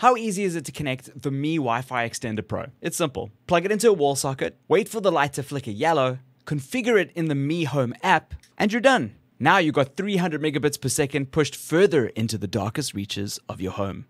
How easy is it to connect the Mi Wi Fi Extender Pro? It's simple. Plug it into a wall socket, wait for the light to flicker yellow, configure it in the Mi Home app, and you're done. Now you've got 300 megabits per second pushed further into the darkest reaches of your home.